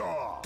Off!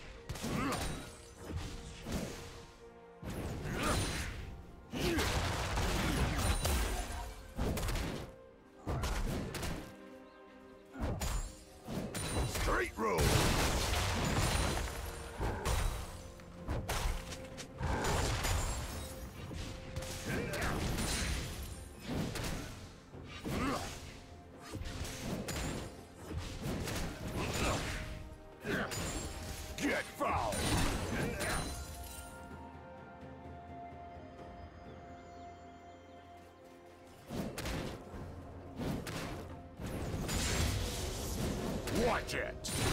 Watch it!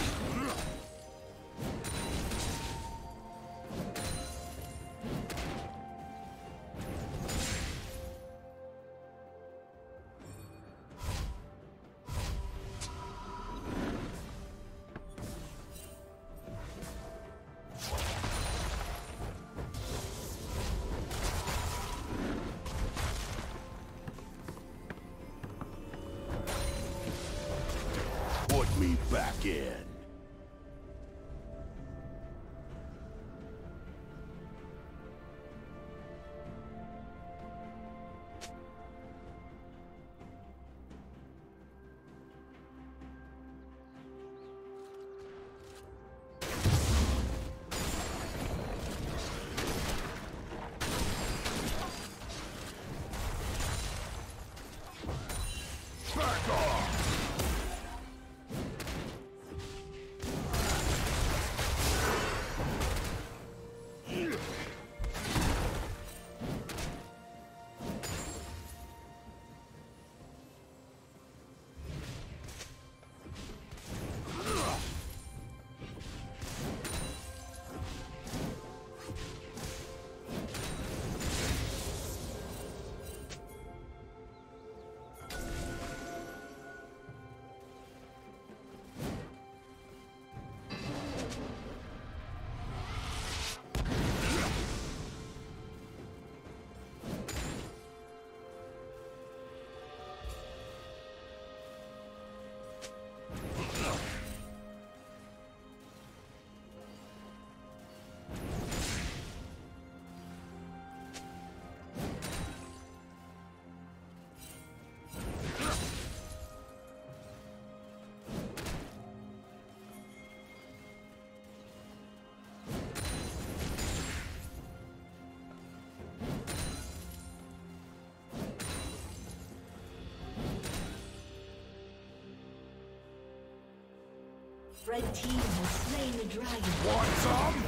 Red team has slain the dragon. Want some?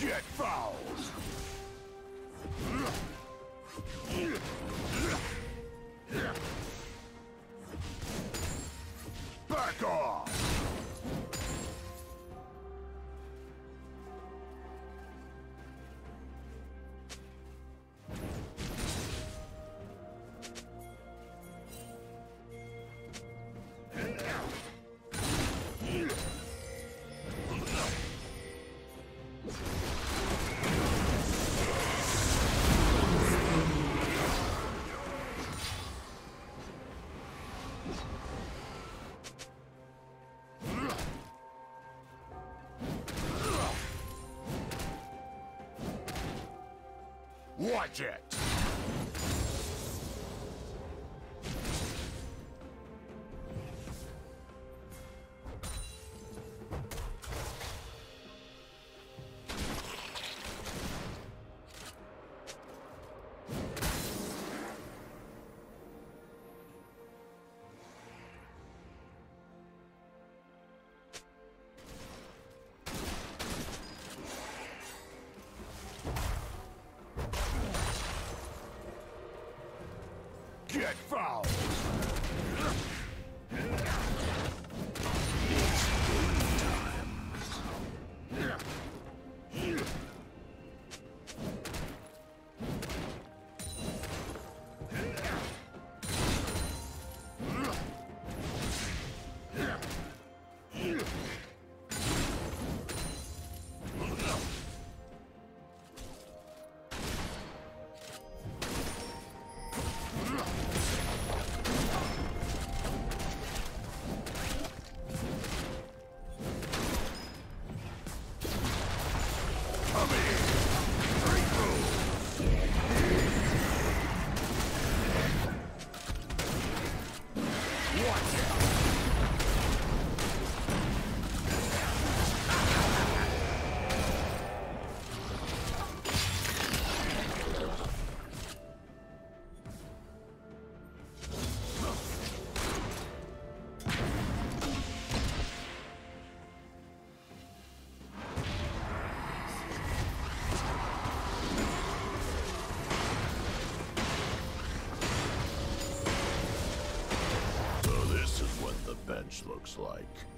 Get foul! Watch it! Foul! Yeah. Looks like.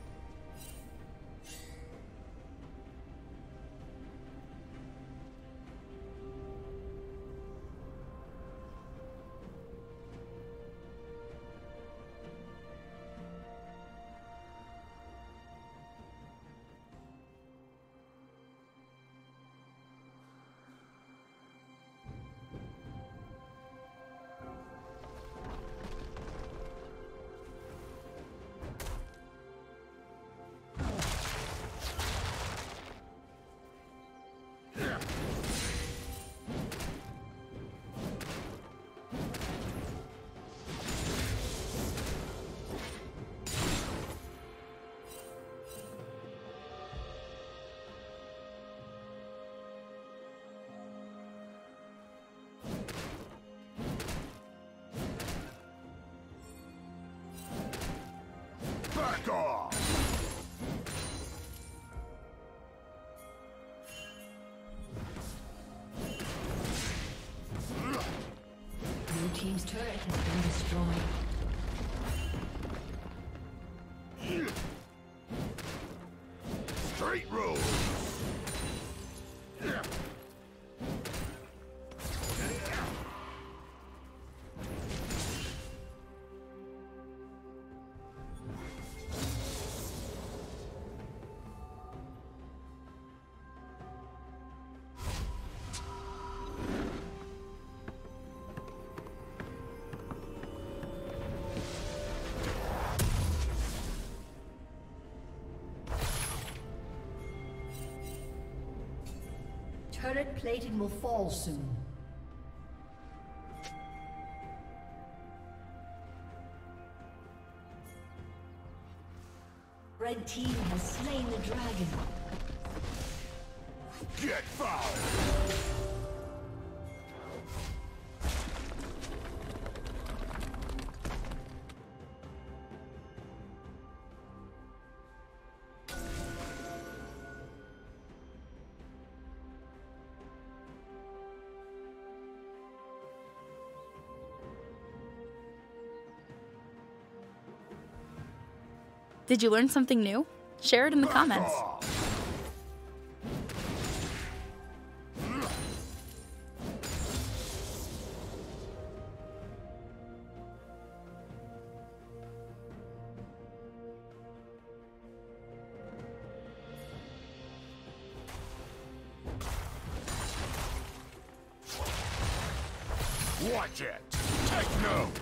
Destroyed. Straight road! Turret plating will fall soon. Red team has slain the dragon. Get foul! Did you learn something new? Share it in the comments. Watch it! Take notes!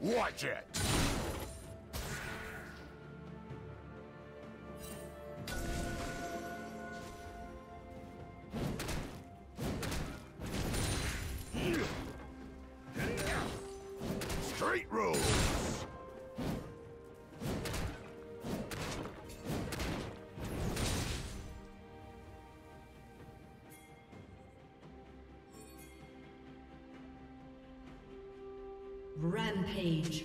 Watch it! Rampage.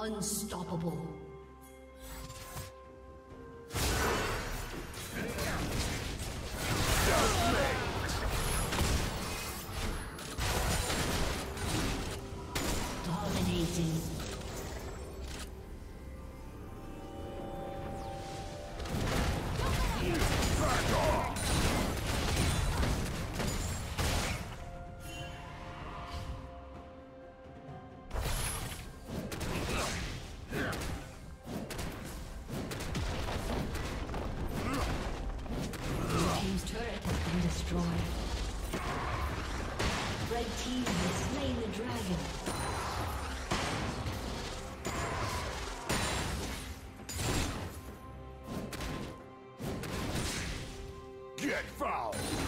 Unstoppable. get fouled!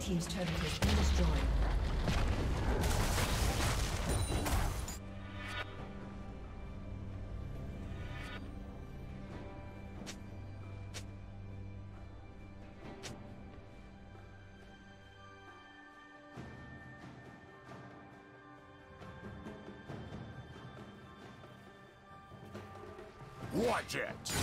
Team's turret has been destroyed. Watch it!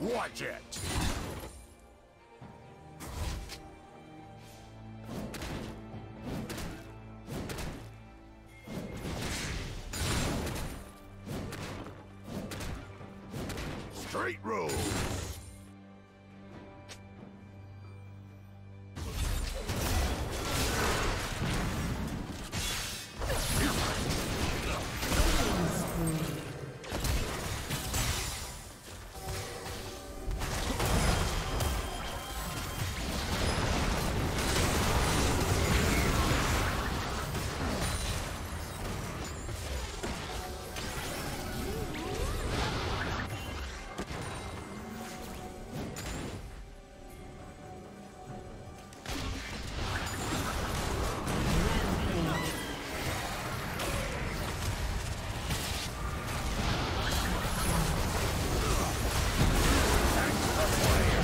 Watch it!